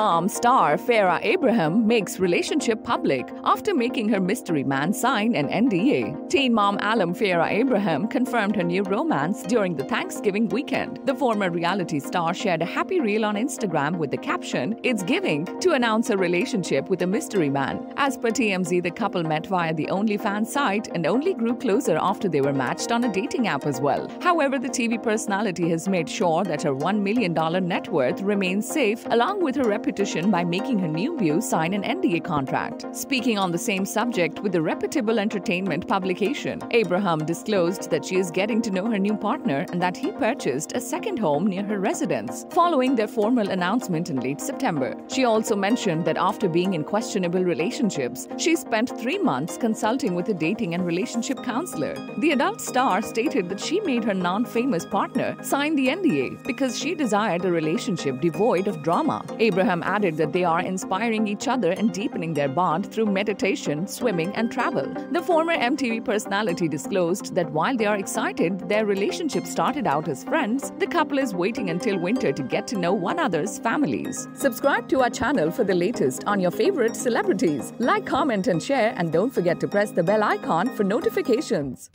Mom star Farrah Abraham makes relationship public after making her mystery man sign an NDA. Teen mom alum Farrah Abraham confirmed her new romance during the Thanksgiving weekend. The former reality star shared a happy reel on Instagram with the caption, It's giving, to announce a relationship with a mystery man. As per TMZ, the couple met via the OnlyFans site and only grew closer after they were matched on a dating app as well. However, the TV personality has made sure that her $1 million net worth remains safe along with her reputation by making her new view sign an NDA contract. Speaking on the same subject with the reputable entertainment publication, Abraham disclosed that she is getting to know her new partner and that he purchased a second home near her residence, following their formal announcement in late September. She also mentioned that after being in questionable relationships, she spent three months consulting with a dating and relationship counselor. The adult star stated that she made her non famous partner sign the NDA because she desired a relationship devoid of drama. Abraham added that they are inspiring each other and deepening their bond through meditation, swimming, and travel. The former MTV personality disclosed that while they are excited their relationship started out as friends, the couple is waiting until winter to get to know one another's families. Subscribe to our channel for the latest on your favorite celebrities. Like, comment, and share, and don't forget to press the bell icon for notifications.